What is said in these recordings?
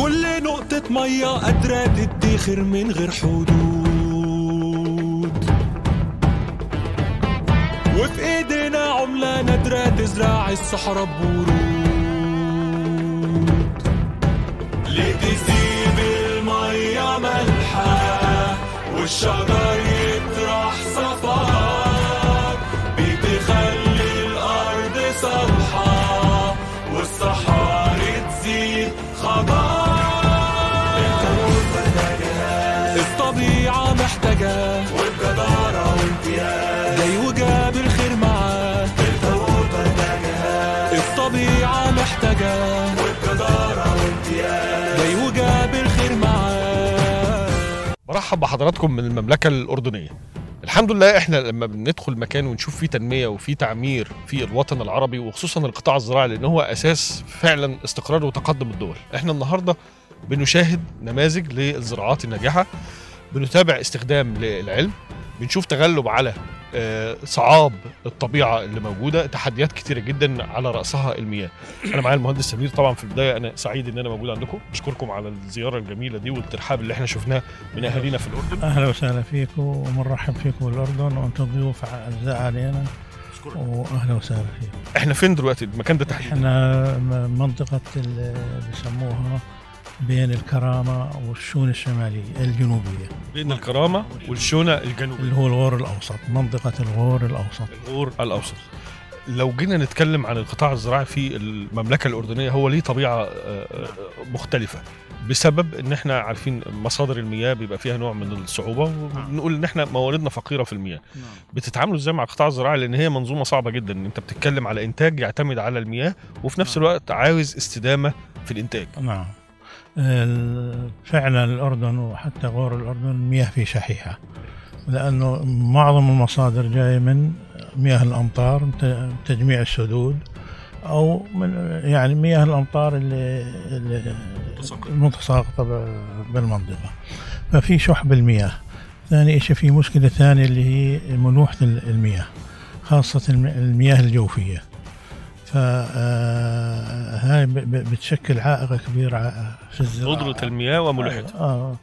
كل نقطة مية قادرة تدخر من غير حدود. وفي إيدينا عملة نادرة تزرع الصحراء بورود. ليه تسيب المية ملحة والشجر برحب بحضراتكم من المملكة الأردنية. الحمد لله إحنا لما بندخل مكان ونشوف فيه تنمية وفيه تعمير في الوطن العربي وخصوصا القطاع الزراعي لأن هو أساس فعلا استقرار وتقدم الدول. إحنا النهاردة بنشاهد نماذج للزراعات الناجحة بنتابع استخدام للعلم بنشوف تغلب على آه، صعاب الطبيعة اللي موجودة تحديات كتيرة جدا على رأسها المياه. أنا معايا المهندس سمير طبعا في البداية أنا سعيد إن أنا موجود عندكم. بشكركم على الزيارة الجميلة دي والترحاب اللي إحنا شفناه من أهالينا في الأردن. أهلا وسهلا فيكم ومرحب فيكم بالأردن وأنتم ضيوف أعزاء علينا. واهلا وسهلا فيكم. إحنا فين دلوقتي؟ المكان ده تحديدا؟ إحنا منطقة اللي بيسموها بين الكرامة والشون الشمالية الجنوبية. بين الكرامة والشونة الجنوبية. اللي هو الغور الأوسط منطقة الغور الأوسط. الغور الأوسط. لو جينا نتكلم عن القطاع الزراعي في المملكة الأردنية هو ليه طبيعة آه، آه، مختلفة. بسبب إن إحنا عارفين مصادر المياه بيبقى فيها نوع من الصعوبة ونقول إن إحنا مواردنا فقيرة في المياه. بتتعاملوا إزاي مع القطاع الزراعي؟ لأن هي منظومة صعبة جدا. أنت بتتكلم على إنتاج يعتمد على المياه وفي نفس نعم. الوقت عاوز استدامة في الإنتاج. نعم. فعلا الأردن وحتى غور الأردن المياه فيه شحيحة لأنه معظم المصادر جاية من مياه الأمطار ت- تجميع السدود أو من يعني مياه الأمطار اللي, اللي المتساقطه ب- بالمنطقة. ففي شح بالمياه. ثاني شيء في مشكلة ثانية اللي هي ملوحة ال- المياه خاصة الم- المياه الجوفية. فهاي بتشكل عائق كبير في الزراعه ندرة المياه وملوحتها. آه.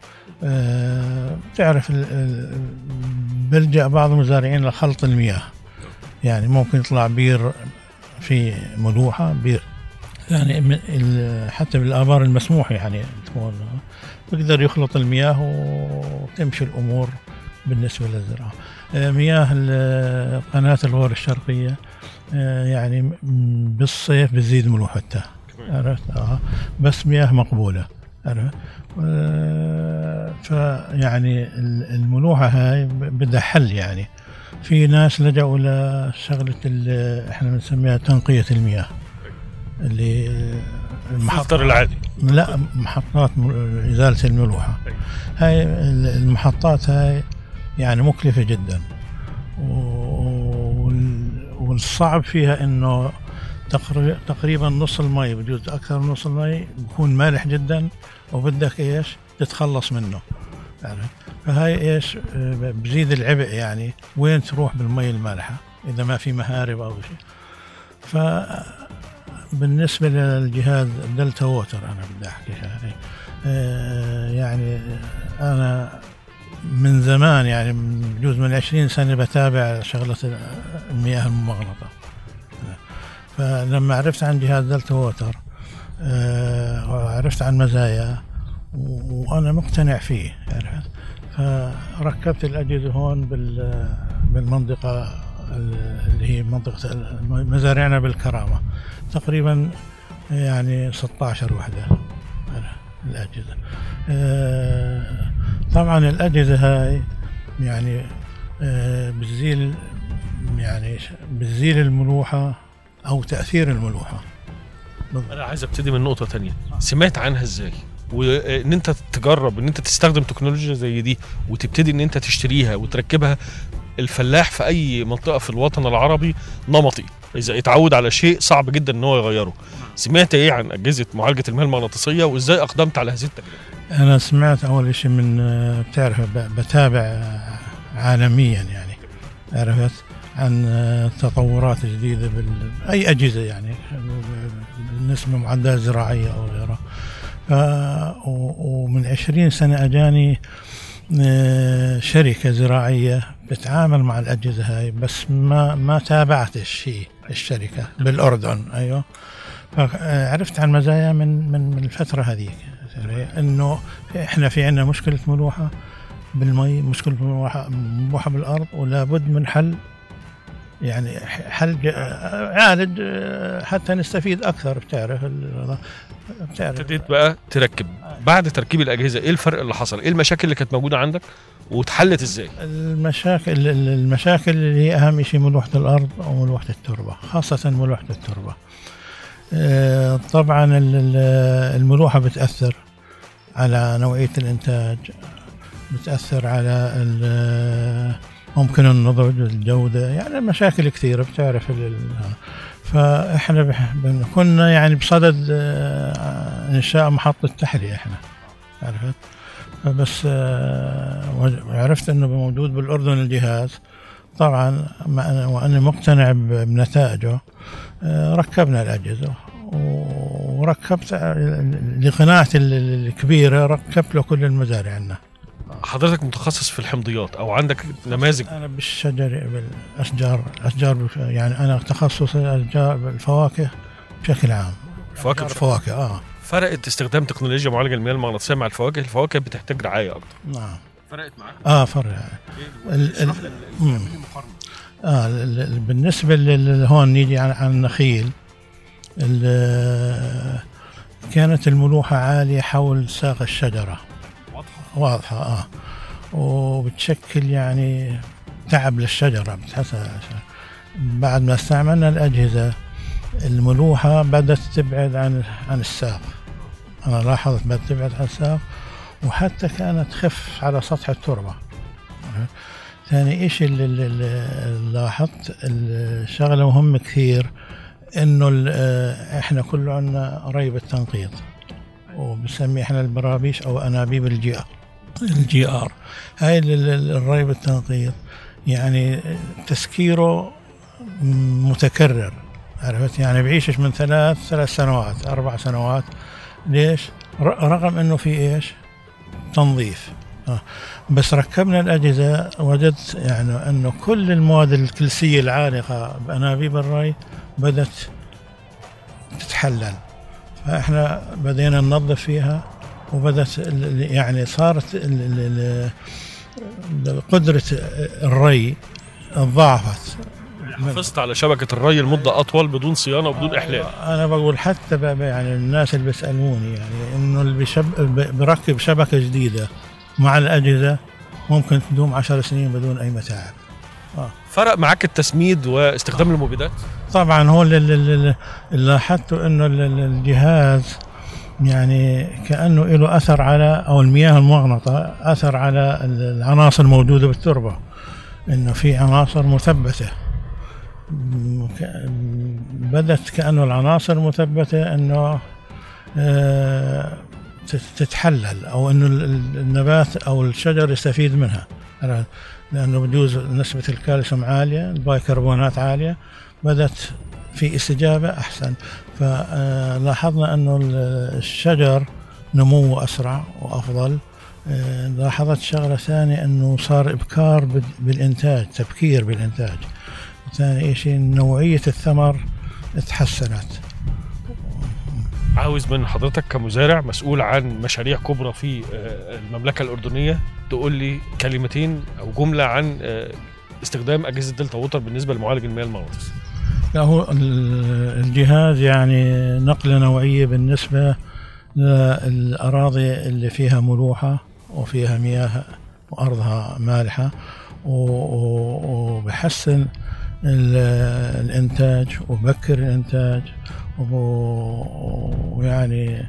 آه. تعرف ال- ال- بيلجأ بعض المزارعين لخلط المياه. يعني ممكن يطلع بير في ملوحة بير. يعني حتى بالآبار المسموح يعني تكون. بيقدر يخلط المياه وتمشي الأمور بالنسبة للزراعة. آه، مياه قناة الغور الشرقية. آه، يعني م- بالصيف بتزيد ملوحتها عرفت؟ آه. بس مياه مقبولة. عرفت؟ آه، فيعني ال- الملوحة هاي بدها حل يعني. في ناس لجأوا لشغلة ال- إحنا بنسميها تنقية المياه. اللي الفلتر العادي. لا محطات إزالة الملوحة. هاي ال- المحطات هاي يعني مكلفة جدا. وال- والصعب فيها إنه تقري- تقريبا نص المي بجوز أكثر من نص المي بيكون مالح جدا وبدك إيش؟ تتخلص منه. يعني فهاي إيش؟ آه، بزيد العبء يعني وين تروح بالمي المالحة؟ إذا ما في مهارب أو شيء. ف بالنسبة للجهاز Delta Water أنا بدي أحكي آه، يعني أنا من زمان يعني بجوز من عشرين سنة بتابع شغلة المياه الممغنطة فلما عرفت عن جهاز Delta Water آه، وعرفت عن مزاياه و- وأنا مقتنع فيه عرفت؟ فركبت الأجهزة هون بال- بالمنطقة اللي هي منطقة مزارعنا بالكرامة. تقريبا يعني 16 وحدة الأجهزة. آه، طبعا الأجهزة هاي يعني آه، بتزيل يعني بتزيل الملوحة أو تأثير الملوحة. أنا عايز أبتدي من نقطة تانية. سمعت عنها إزاي؟ وإن أنت تجرب إن أنت تستخدم تكنولوجيا زي دي وتبتدي إن أنت تشتريها وتركبها الفلاح في أي منطقة في الوطن العربي نمطي. إذا اتعود على شيء صعب جدا إن هو يغيره. سمعت إيه عن أجهزة معالجة المياه المغناطيسية وإزاي أقدمت على هذه التجربة؟ أنا سمعت أول شيء من بتعرف بتابع عالميا يعني. عرفت؟ عن تطورات جديدة بال... أي أجهزة يعني. بالنسبة لمعدات زراعية أو غيرها. ومن عشرين سنة أجاني آه، شركة زراعية بتتعامل مع الأجهزة هاي بس ما ما تابعت الشيء الشركة بالأردن أيوه. فعرفت عن مزايا من من من الفترة هذيك. إنه إحنا في عندنا مشكلة ملوحة بالمي مشكلة ملوحة ملوحة بالأرض ولا بد من حل يعني حل عالج حتى نستفيد أكثر بتعرف بتعرف. ابتديت بقى تركب. بعد تركيب الأجهزة إيه الفرق اللي حصل؟ إيه المشاكل اللي كانت موجودة عندك؟ واتحلت إزاي؟ المشاكل المشاكل اللي هي أهم شيء ملوحة الأرض أو ملوحة التربة خاصة ملوحة التربة. آه، طبعا ال- ال- الملوحة بتأثر على نوعية الإنتاج بتأثر على ممكن النضج الجوده يعني مشاكل كثيرة بتعرف بن- كنا يعني بصدد آه، انشاء محطة تحليه إحنا عرفت؟ فبس آه، وعرفت إنه موجود بالأردن الجهاز طبعا وأنا مقتنع بنتائجه آه، ركبنا الأجهزة و- وركبت آه، لقناعتي ال- ال- الكبيرة ركبت له كل المزارع عندنا حضرتك متخصص في الحمضيات أو عندك نماذج؟ أنا بالشجر بالأشجار الاشجار بش- يعني أنا تخصصي الأشجار بالفواكه بشكل عام. بشكل- فواكه آه. فرقت استخدام تكنولوجيا معالجه المياه المغناطيسيه مع الفواكه الفواكه بتحتاج رعاية أكتر. نعم. فرقت معاك؟ آه فرق ال- ال-. آه ال- ال- بالنسبة لل- هون نيجي عن, عن النخيل. ال- كانت الملوحة عالية حول ساق الشجرة. واضحة آه. وبتشكل يعني تعب للشجرة بتحسها بعد ما استعملنا الأجهزة الملوحة بدأت تبعد عن عن الساق. أنا لاحظت بدأت تبعد عن الساق وحتى كانت تخف على سطح التربة. ثاني إشي اللي, لاحظت الشغلة مهمة كثير إنه إحنا كله عنا ري بالتنقيط وبنسميه إحنا البرابيش أو أنابيب ال GR ال GR. هاي ال- ال- الري بالتنقيط يعني تسكيره متكرر. عرفت؟ يعني بعيشش من ثلاث ثلاث سنوات أربع سنوات. ليش؟ رغم إنه في إيش؟ تنظيف. آه. بس ركبنا الأجهزة وجدت يعني أنه كل المواد الكلسية العالقة بأنابيب الري بدأت تتحلل. فإحنا بدينا ننظف فيها. ال- يعني صارت قدرة الري ضعفت حافظت على شبكة الري لمدة أطول بدون صيانة وبدون إحلال. أنا بقول حتى يعني الناس اللي بيسألوني يعني إنه اللي بيشب ب- بركب شبكة جديدة مع الأجهزة ممكن تدوم عشر سنين بدون أي متاعب. فرق معاك التسميد واستخدام المبيدات؟ طبعا هو اللي, لاحظته ال- الجهاز يعني كأنه له أثر على أو المياه المغنطه أثر على ال- العناصر الموجودة بالتربة إنه في عناصر مثبتة. بدت كأنه العناصر مثبتة إنه آه، تت- تتحلل أو إنه ال- ال- النبات أو الشجر يستفيد منها؟ لأنه بجوز نسبة الكالسيوم عالية البايكربونات عالية بدت في استجابة أحسن. فلاحظنا أنه ال- الشجر نموه أسرع وأفضل. آه، لاحظت شغلة ثانية أنه صار إبكار بال- بالإنتاج تبكير بالإنتاج. ثاني شيء نوعية الثمر تحسنت. عاوز من حضرتك كمزارع مسؤول عن مشاريع كبرى في آه، المملكة الأردنية تقول لي كلمتين أو جملة عن آه، استخدام أجهزة Delta Water بالنسبة لمعالج المياه المغناطيسي هو ال- الجهاز يعني نقلة نوعية بالنسبة للأراضي اللي فيها ملوحة وفيها مياه وأرضها مالحة وبحسن ال- الإنتاج وبكر الإنتاج ويعني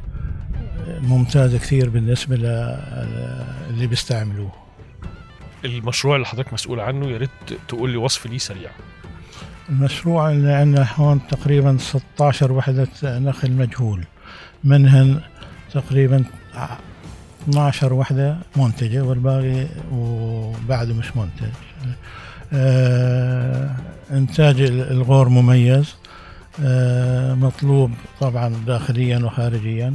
ممتاز كثير بالنسبة للي بيستعملوه. المشروع اللي حضرتك مسؤول عنه يا ريت تقول لي وصف ليه سريع. المشروع اللي عندنا هون تقريبا 16 وحدة نخل مجهول. منهن تقريبا 12 وحدة منتجة والباقي وبعده مش منتج. آه إنتاج الغور مميز. آه مطلوب طبعا داخليا وخارجيا.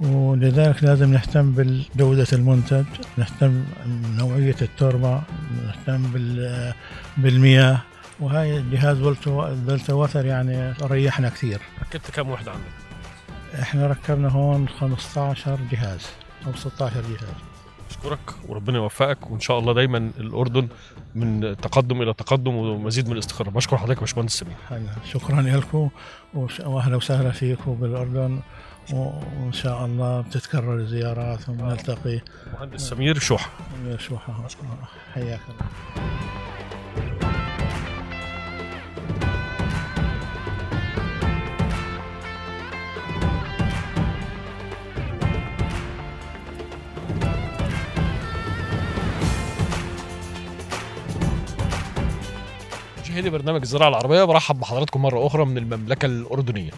ولذلك لازم نهتم بجودة المنتج نهتم بنوعية التربة نهتم بال- بالمياه. وهاي جهاز فلتا وتر يعني ريحنا كثير. ركبت كام وحدة عندك؟ إحنا ركبنا هون 15 جهاز أو 16 جهاز. أشكرك وربنا يوفقك وإن شاء الله دايما الأردن من تقدم إلى تقدم ومزيد من الاستقرار. بشكر حضرتك يا باشمهندس سمير. شكرا لكم واهلا وسهلا فيكم بالاردن وإن شاء الله بتتكرر الزيارات ونلتقي. مهندس سمير شوحة. شو حياك الله. مشاهدي برنامج الزراعة العربية. برحب بحضراتكم مرة أخرى من المملكة الأردنية.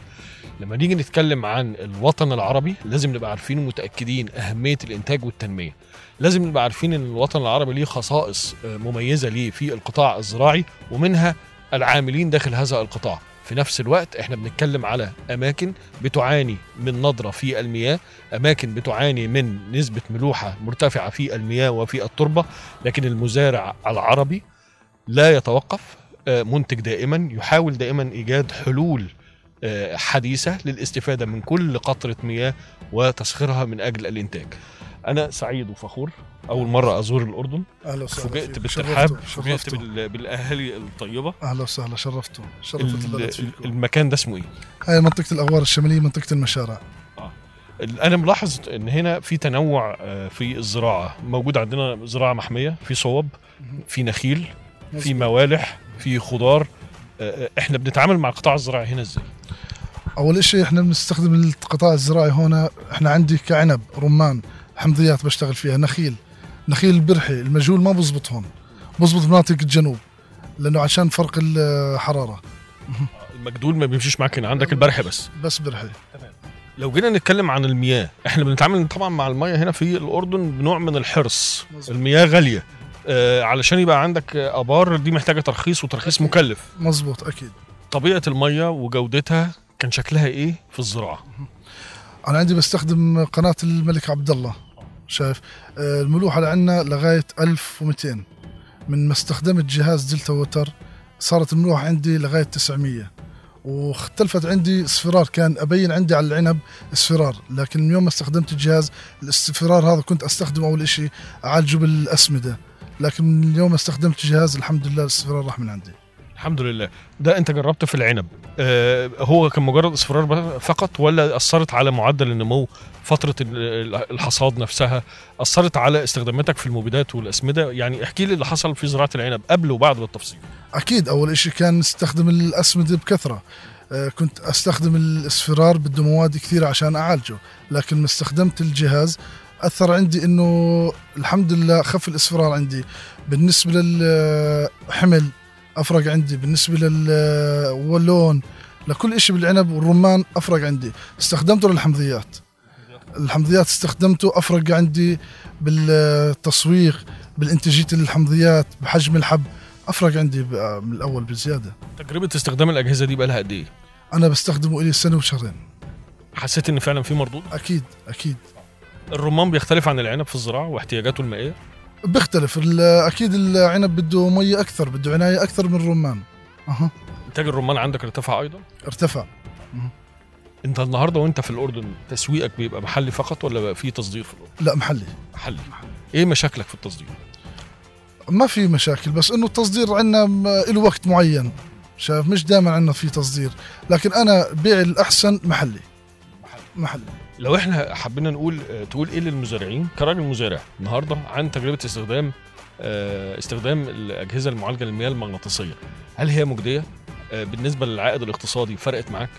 لما نيجي نتكلم عن الوطن العربي لازم نبقى عارفين ومتأكدين أهمية الإنتاج والتنمية. لازم نبقى عارفين إن الوطن العربي ليه خصائص آه، مميزة ليه في القطاع الزراعي ومنها العاملين داخل هذا القطاع. في نفس الوقت إحنا بنتكلم على أماكن بتعاني من ندره في المياه أماكن بتعاني من نسبة ملوحة مرتفعة في المياه وفي التربة لكن المزارع العربي لا يتوقف. منتج دائما يحاول دائما إيجاد حلول آه، حديثة للاستفادة من كل قطرة مياه وتسخيرها من أجل الإنتاج. أنا سعيد وفخور. أول مرة أزور الأردن. أهلا وسهلا. فوجئت. بالترحاب. فوجئت بالأهالي الطيبة. أهلا وسهلا. شرفتوا. شرفت البلد فيكم. المكان ده اسمه إيه؟ هاي منطقة الأغوار الشمالية منطقة المشارع. ال- أنا ملاحظ إن هنا في تنوع آه، في الزراعه موجود عندنا زراعة محمية في صوب في نخيل في. موالح في خضار آه، آه، إحنا بنتعامل مع القطاع الزراعي هنا إزاي؟ أول شيء إحنا بنستخدم القطاع الزراعي هنا إحنا عندي كعنب رمان حمضيات بشتغل فيها نخيل نخيل البرحي المجهول ما بزبط هون بزبط بمناطق الجنوب لأنه عشان فرق الحراره المجدول ما بيمشيش معاك هنا عندك البرح بس. بس برحي. لو جينا نتكلم عن المياه إحنا بنتعامل طبعا مع المياه هنا في الأردن بنوع من الحرص. المياه غالية. آه علشان يبقى عندك آه، أبار دي محتاجة ترخيص وترخيص مكلف. مزبوط أكيد. طبيعة المياه وجودتها كان شكلها إيه في الزراعة؟ أنا عندي بستخدم قناة الملك عبد الله شايف؟ آه، الملوحة اللي عندنا لغايه 1200 من ما استخدمت جهاز Delta Water صارت الملوحة عندي لغاية 900 واختلفت عندي اصفرار كان أبين عندي على العنب اصفرار لكن من يوم ما استخدمت الجهاز الاصفرار هذا كنت أستخدمه أول شيء أعالجه بالأسمدة. لكن من يوم ما استخدمت الجهاز الحمد لله الاصفرار راح من عندي. الحمد لله. ده انت جربت في العنب. آه هو كان مجرد اصفرار فقط ولا أثرت على معدل النمو فترة ال- الحصاد نفسها؟ أثرت على استخداماتك في المبيدات والأسمدة؟ يعني احكي لي اللي حصل في زراعة العنب قبل وبعد بالتفصيل. أكيد. أول شيء كان نستخدم الأسمدة بكثرة. آه، كنت أستخدم الاصفرار بده مواد كثيرة عشان أعالجه لكن ما استخدمت الجهاز أثر عندي إنه الحمد لله خف الإصفرار عندي. بالنسبة للحمل أفرق عندي. بالنسبة للون لكل شيء بالعنب والرمان أفرق عندي. استخدمته للحمضيات. الحمضيات استخدمته أفرق عندي بالتصويغ بالإنتاجية الحمضيات بحجم الحب أفرق عندي من الأول بزيادة. تجربه استخدام الأجهزة دي بقى لها قد إيه؟ أنا بستخدمه لي سنة وشهرين. حسيت إن فعلا في مردود؟ أكيد أكيد. الرمان بيختلف عن العنب في الزراعة واحتياجاته المائية؟ بيختلف. أكيد العنب بده مية أكثر بده عناية أكثر من الرمان. أها. إنتاج الرمان عندك ارتفع أيضا؟ ارتفع. أنت النهارده وأنت في الأردن تسويقك بيبقى محلي فقط ولا بقى في تصدير في الاردن لا محلي. محلي. إيه مشاكلك في التصدير ما في مشاكل بس إنه التصدير عندنا له وقت معين شايف؟ مش دائما عندنا في تصدير لكن أنا بيع الأحسن محلي. محلي. لو إحنا حبينا نقول آه، تقول إيه للمزارعين؟ كراجل مزارع النهارده عن تجربة استخدام آه، استخدام الأجهزة المعالجة للمياه المغناطيسية. هل هي مجدية؟ آه، بالنسبة للعائد الاقتصادي فرقت معاك؟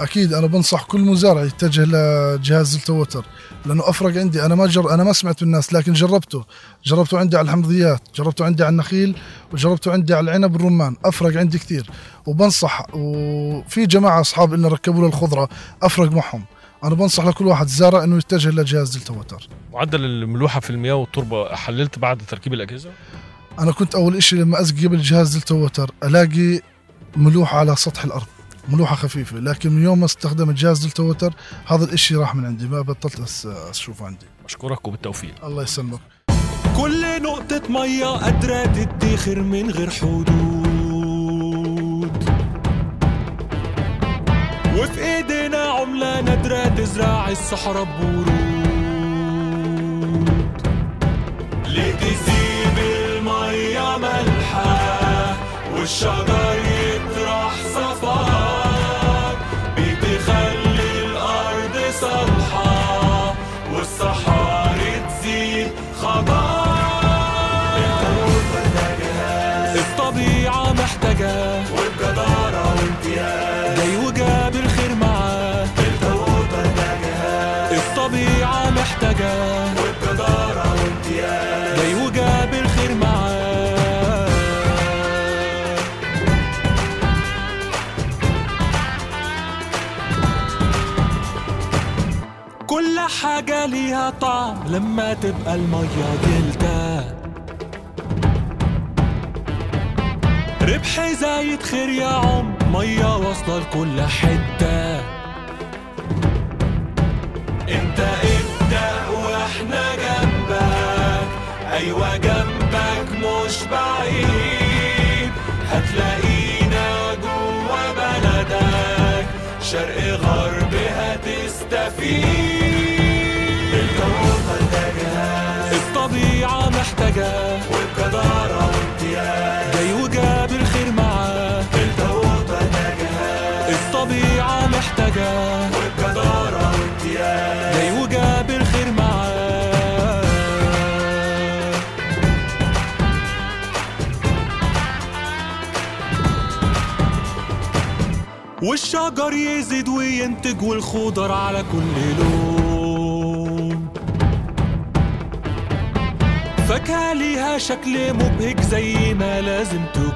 أكيد أنا بنصح كل مزارع يتجه لجهاز التوتر لأنه أفرق عندي. أنا ما جر... أنا ما سمعت الناس لكن جربته. جربته عندي على الحمضيات جربته عندي على النخيل وجربته عندي على العنب والرمان. أفرق عندي كثير. وبنصح وفي جماعة أصحاب انه ركبوا له الخضرة أفرق معهم. أنا بنصح لكل واحد زارع إنه يتجه لجهاز Delta Water معدل الملوحة في المياه والتربة حللت بعد تركيب الأجهزة؟ أنا كنت أول إشي لما اسقي قبل جهاز Delta Water ألاقي ملوحة على سطح الأرض ملوحة خفيفة لكن من يوم ما استخدمت جهاز Delta Water هذا الإشي راح من عندي ما بطلت أس- اشوفه عندي. أشكرك وبالتوفيق. الله يسلمك. كل نقطة مية قادرة تدخر من غير حدود. نادرة تزرع الصحراء بورود. ليه تسيب المية ملحة والشجر يطرح صفار بتخلي الأرض صالحة والصحاري تزيد خضار الطبيعة محتاجة الطبيعة محتاجة. وبجدارة وامتياز جاي وجاب الخير معاه كل حاجة ليها طعم لما تبقى المية دلتا ربح زايد خير يا عم مية واصلة لكل حتة أيوه جنبك مش بعيد. هتلاقينا جوا بلدك. شرق غرب هتستفيد الطبيعة محتاجة وبجدارة وامتياز جاي وجاب والشجر يزيد وينتج والخضر على كل لون. فاكهة ليها شكل مبهج زي ما لازم تكون.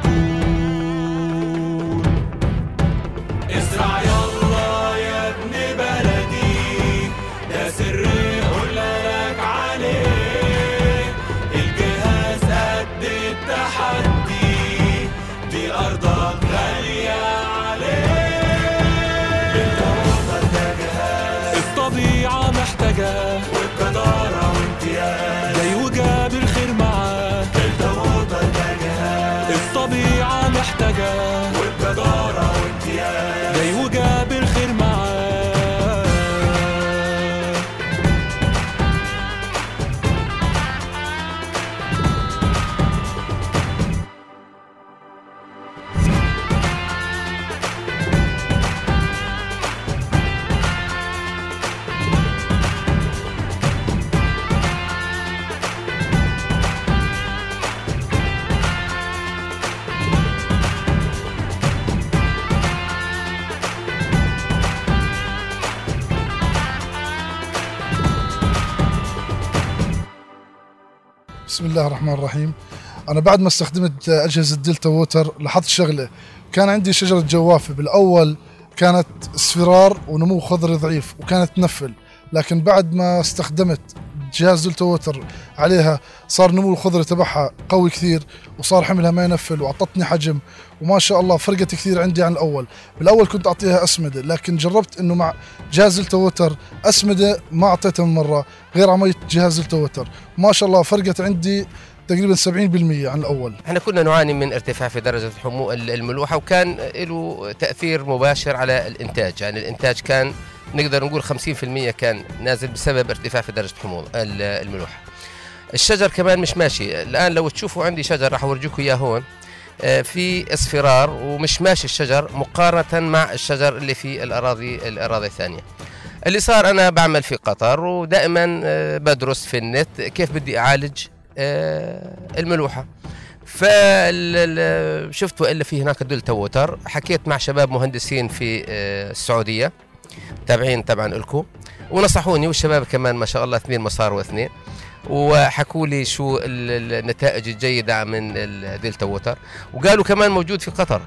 محتاجة وبجدارة الله الرحمن الرحيم. أنا بعد ما استخدمت أجهزة Delta Water لاحظت شغلة. كان عندي شجرة جوافة. بالأول كانت اصفرار ونمو خضري ضعيف وكانت تنفل. لكن بعد ما استخدمت جهاز Delta Water عليها صار نمو الخضري تبعها قوي كثير وصار حملها ما ينفل وأعطتني حجم وما شاء الله فرقت كثير عندي عن الأول. بالأول كنت أعطيها أسمدة لكن جربت إنه مع جهاز Delta Water أسمدة ما اعطيتها من مرة غير عملية جهاز Delta Water. ما شاء الله فرقت عندي تقريبا 70% عن الأول. إحنا كنا نعاني من ارتفاع في درجة حمو الملوحة وكان له تأثير مباشر على الإنتاج. يعني الإنتاج كان نقدر نقول 50% كان نازل بسبب ارتفاع في درجة حمو ال- الملوحة. الشجر كمان مش ماشي. الآن لو تشوفوا عندي شجر راح أورجيكم إياه هون. آه، في اصفرار ومش ماشي الشجر مقارنة مع الشجر اللي في الأراضي الأراضي الثانية. اللي صار أنا بعمل في قطر ودائما آه، بدرس في النت كيف بدي أعالج آه، الملوحة. فشفت والا في هناك دلتا ووتر. حكيت مع شباب مهندسين في السعودية. تابعين طبعا لكم. ونصحوني والشباب كمان ما شاء الله اثنين مصاروة اثنين. وحكوا لي شو ال- ال- النتائج الجيدة من الدلتا ووتر. وقالوا كمان موجود في قطر.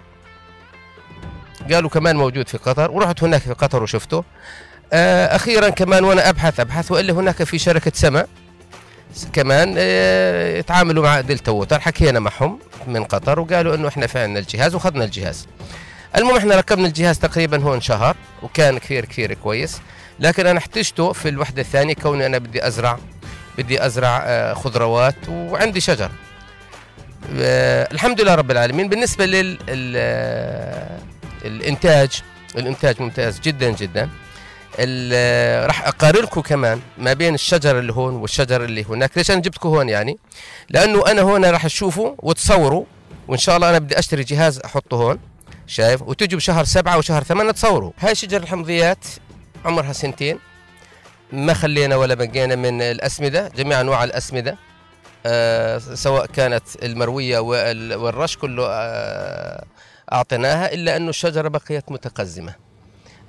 قالوا كمان موجود في قطر. ورحت هناك في قطر وشفته. آه، أخيرا كمان وأنا أبحث أبحث والا هناك في شركة سما. كمان آه، يتعاملوا مع دلتا ووتر. حكينا معهم من قطر وقالوا إنه إحنا فعلنا الجهاز وأخذنا الجهاز. المهم إحنا ركبنا الجهاز تقريبا هون شهر وكان كثير كثير كويس. لكن أنا احتجته في الوحدة الثانية كوني أنا بدي ازرع بدي أزرع آه، خضروات وعندي شجر. آه، الحمد لله رب العالمين. بالنسبة لل آه، الإنتاج الإنتاج ممتاز جدا جدا. راح أقارنكم كمان ما بين الشجر اللي هون والشجر اللي هناك. ليش أنا جبتكم هون يعني؟ لأنه أنا هون راح تشوفوا وتصوروا وإن شاء الله أنا بدي أشتري جهاز أحطه هون. شايف؟ وتجوا بشهر سبعة وشهر ثمانية تصوروا هاي شجر الحمضيات عمرها سنتين. ما خلينا ولا بقينا من الأسمدة جميع أنواع الأسمدة. آه سواء كانت المروية وال- والرش كله آه أعطيناها إلا أنه الشجرة بقيت متقزمة.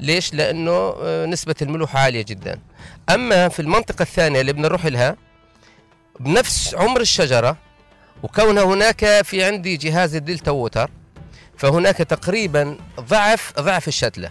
ليش؟ لأنه آه نسبة الملوحة عالية جدا. أما في المنطقة الثانية اللي بدنا نروح لها بنفس عمر الشجرة وكونها هناك في عندي جهاز الدلتا ووتر. فهناك تقريبا ضعف ضعف الشتلة.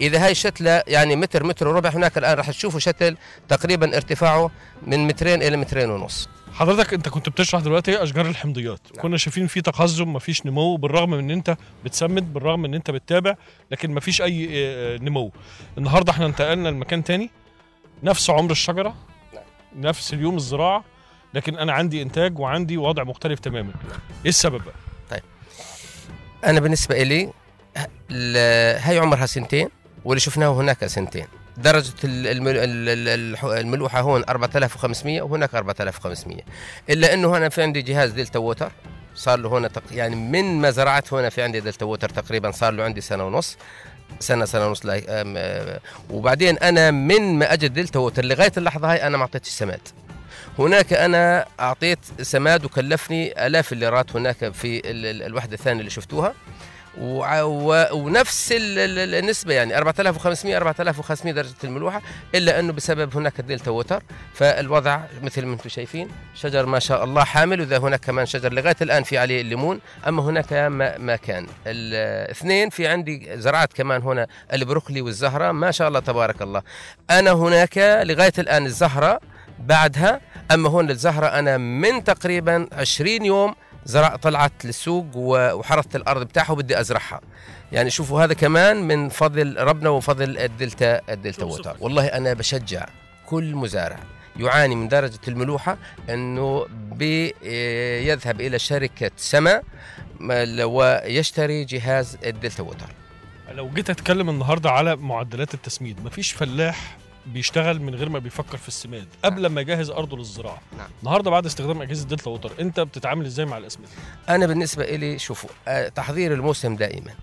إذا هاي الشتلة يعني متر متر وربع هناك الآن راح تشوفوا شتل تقريبا ارتفاعه من مترين إلى مترين ونص. حضرتك أنت كنت بتشرح دلوقتي أشجار الحمضيات. نعم. كنا شايفين في تقزم مفيش نمو بالرغم من إن أنت بتسمد بالرغم من إن أنت بتتابع لكن مفيش أي آه، نمو. النهارده إحنا انتقلنا لمكان تاني نفس عمر الشجرة نفس اليوم الزراعة لكن أنا عندي إنتاج وعندي وضع مختلف تماما. إيه السبب بقى؟ أنا بالنسبة لي هاي عمرها سنتين واللي شفناه هناك سنتين. درجة الملوحة هون 4500 وهناك 4500 إلا أنه هنا في عندي جهاز دلتا ووتر صار له هنا تق... يعني من ما زرعت هنا في عندي دلتا ووتر تقريبا صار له عندي سنة ونص سنة سنة ونص لا... وبعدين أنا من ما أجا دلتا ووتر لغاية اللحظة هاي أنا ما أعطيتش سماد. هناك أنا أعطيت سماد وكلفني آلاف الليرات هناك في ال- ال- الوحدة الثانية اللي شفتوها. ونفس ال- ال- النسبة يعني 4500 4500 درجة الملوحة إلا أنه بسبب هناك الدلتا ووتر. فالوضع مثل ما أنتم شايفين شجر ما شاء الله حامل وإذا هناك كمان شجر لغاية الآن في عليه الليمون أما هناك ما, ما كان. الاثنين في عندي زرعت كمان هنا البروكلي والزهرة. ما شاء الله تبارك الله. أنا هناك لغاية الآن الزهرة بعدها أما هون الزهرة أنا من تقريبا 20 يوم زرع طلعت للسوق وحرثت الأرض بتاعها وبدي أزرعها. يعني شوفوا هذا كمان من فضل ربنا وفضل الدلتا الدلتا ووتر. والله أنا بشجع كل مزارع يعاني من درجة الملوحة أنه يذهب إلى شركة سما ويشتري جهاز الدلتا ووتر. لو جيت أتكلم النهارده على معدلات التسميد مفيش فلاح بيشتغل من غير ما بيفكر في السماد قبل ما يجهز أرضه للزراعة. نعم. النهارده بعد استخدام أجهزة دلتا ووتر أنت بتتعامل إزاي مع الأسمدة؟ أنا بالنسبة إلي شوفوا آه، تحضير الموسم دائما.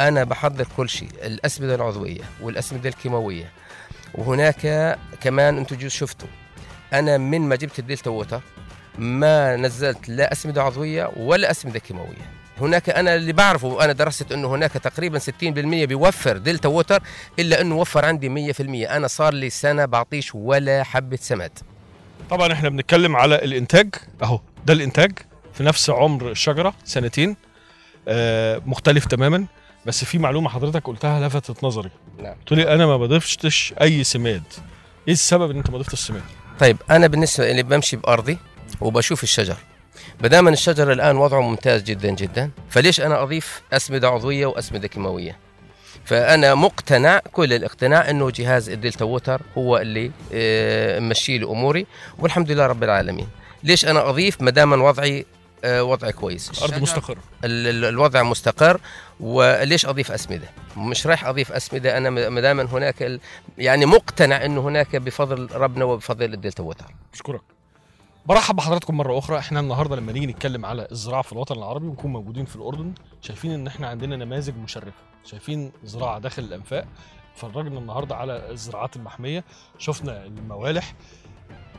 أنا بحضر كل شيء الأسمدة العضوية والأسمدة الكيماوية. وهناك كمان أنتم جوز شفتوا أنا من ما جبت الدلتا ووتر ما نزلت لا أسمدة عضوية ولا أسمدة كيماوية. هناك أنا اللي بعرفه أنا درست أنه هناك تقريبا 60% بيوفر دلتا ووتر إلا أنه وفر عندي 100% أنا صار لي سنة بعطيش ولا حبة سماد. طبعا إحنا بنتكلم على الإنتاج أهو ده الإنتاج في نفس عمر الشجرة سنتين آه مختلف تماما. بس في معلومة حضرتك قلتها لفتت نظري. نعم. قلت لي أنا ما بضيفتش أي سماد. إيه السبب إن أنت ما ضفتش سماد؟ طيب أنا بالنسبة لي بمشي بأرضي وبشوف الشجر. ما دام الشجر الآن وضعه ممتاز جدا جدا فليش أنا أضيف أسمدة عضوية وأسمدة كيماوية؟ فأنا مقتنع كل الاقتناع أنه جهاز الدلتا ووتر هو اللي آه، ممشي لي أموري والحمد لله رب العالمين. ليش أنا أضيف؟ ما دام وضعي آه، وضعي كويس. أرض الشجر- مستقره ال- ال- الوضع مستقر وليش أضيف أسمدة؟ مش رايح أضيف أسمدة أنا ما دام هناك يعني مقتنع أنه هناك بفضل ربنا وبفضل الدلتا ووتر. أشكرك. برحب بحضراتكم مرة أخرى. إحنا النهارده لما نيجي نتكلم على الزراعة في الوطن العربي ونكون موجودين في الأردن شايفين إن إحنا عندنا نماذج مشرفة شايفين زراعة داخل الأنفاق. اتفرجنا النهارده على الزراعات المحمية شفنا الموالح.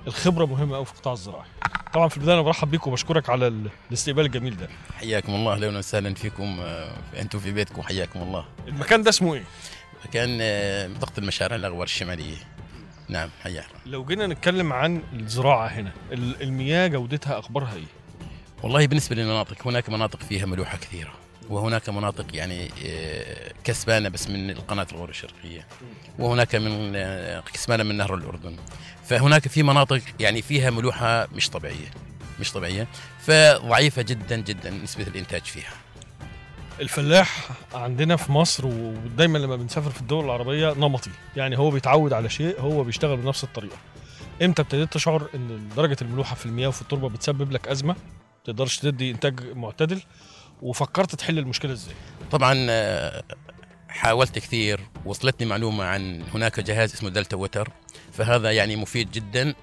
الخبرة مهمة قوي في القطاع الزراعي طبعا في البداية أنا برحب بيكم وبشكرك على ال- الاستقبال الجميل ده. حياكم الله أهلا وسهلا فيكم. آه، أنتم في بيتكم حياكم الله. المكان ده اسمه إيه؟ كان آه، منطقة المشارع الأغوار الشمالية. نعم حياكم لو جينا نتكلم عن الزراعة هنا ال- المياه جودتها أخبارها إيه؟ والله بالنسبة للمناطق هناك مناطق فيها ملوحة كثيرة وهناك مناطق يعني آه، كسبانة بس من القناة الغور الشرقية وهناك من آه، كسبانة من نهر الأردن. فهناك في مناطق يعني فيها ملوحة مش طبيعية مش طبيعية فضعيفة جدا جدا نسبة الإنتاج فيها. الفلاح عندنا في مصر ودايما لما بنسافر في الدول العربية نمطي. يعني هو بيتعود على شيء هو بيشتغل بنفس الطريقة. إمتى ابتديت تشعر إن درجة الملوحة في المياه وفي التربة بتسبب لك أزمة؟ ما تقدرش تدي إنتاج معتدل؟ وفكرت تحل المشكلة إزاي؟ طبعا آه، حاولت كثير وصلتني معلومة عن هناك جهاز اسمه دلتا ووتر. فهذا يعني مفيد جدا.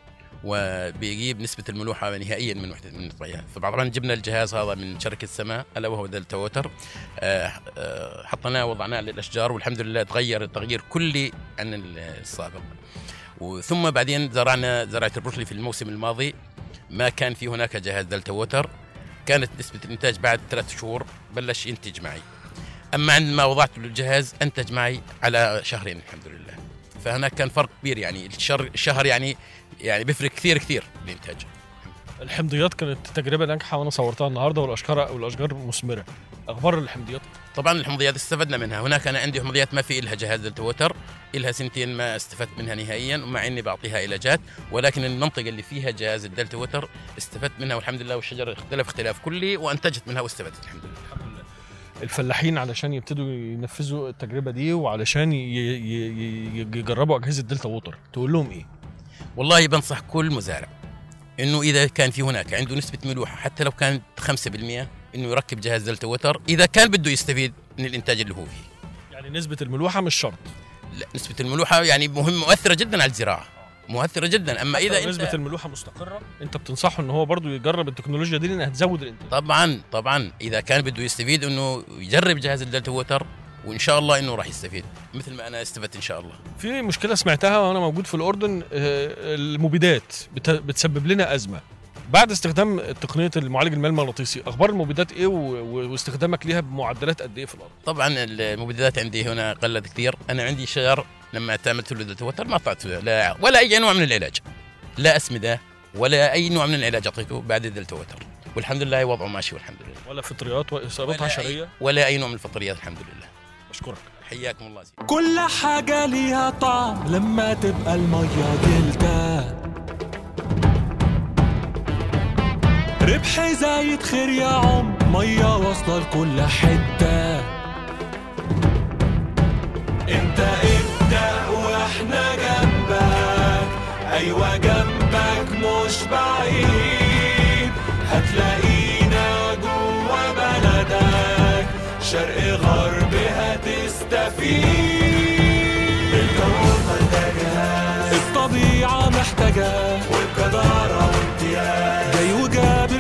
وبيجيب نسبة الملوحة نهائيا من وحدة من الطبيعة فطبعا جبنا الجهاز هذا من شركة سما ألا وهو دلتا ووتر. آه، آه، حطيناه وضعناه للأشجار والحمد لله تغير تغيير كلي عن السابق. وثم بعدين زرعنا زرعة البروكلي في الموسم الماضي. ما كان في هناك جهاز دلتا ووتر. كانت نسبة الإنتاج بعد ثلاث شهور بلش ينتج معي. أما عندما وضعت الجهاز أنتج معي على شهرين الحمد لله. فهناك كان فرق كبير يعني الشهر يعني يعني بيفرق كثير كثير الإنتاج. الحمضيات كانت تجربه ناجحه وأنا صورتها النهارده والاشجار والأشجار مثمره أخبار الحمضيات؟ طبعا الحمضيات استفدنا منها. هناك أنا عندي حمضيات ما في لها جهاز دلتا ووتر لها سنتين ما استفدت منها نهائيا ومع إني بعطيها علاجات ولكن المنطقة اللي فيها جهاز الدلتا ووتر استفدت منها والحمد لله والشجر اختلف اختلاف كلي وأنتجت منها واستفدت الحمد لله. الفلاحين علشان يبتدوا ينفذوا التجربة دي وعلشان يجربوا أجهزة دلتا ووتر تقول لهم إيه؟ والله بنصح كل مزارع إنه إذا كان في هناك عنده نسبة ملوحة حتى لو كانت 5% إنه يركب جهاز دلتا ووتر إذا كان بده يستفيد من الإنتاج اللي هو فيه. يعني نسبة الملوحة مش شرط. لا نسبة الملوحة يعني مهم مؤثرة جدا على الزراعة. مؤثرة جدا. أما إذا نسبه أنت الملوحة مستقرة أنت بتنصحه إن هو برضو يجرب التكنولوجيا دي لأنها هتزود الإنتاج. طبعا طبعا. إذا كان بده يستفيد إنه يجرب جهاز الدلتا ووتر وإن شاء الله إنه راح يستفيد مثل ما أنا استفدت إن شاء الله. في مشكلة سمعتها وأنا موجود في الأردن آه، المبيدات بت- بتسبب لنا أزمة. بعد استخدام تقنية المعالج المائي المغناطيسي أخبار المبيدات إيه واستخدامك ليها بمعدلات قد إيه في الأرض؟ طبعا المبيدات عندي هنا قلت كثير. أنا عندي شجر لما تعملت له دلتا ووتر ما اعطيته لا ولا أي نوع من العلاج. لا أسمدة ولا أي نوع من العلاج أعطيته بعد الدلتا ووتر والحمد لله وضعه ماشي والحمد لله. ولا فطريات واصابات أي ولا أي نوع من الفطريات الحمد لله. أشكرك. حياكم الله سيدي. كل حاجة ليها طعم لما تبقى المية دلتا ربح زايد خير يا عم مية واصلة لكل حتة. انت ابدأ وإحنا جنبك أيوه جنبك مش بعيد. هتلاقينا جوا بلدك شرق غرب هتستفيد الجو محتاجها الطبيعة محتاجة والجدارة وامتياز جاي وجاب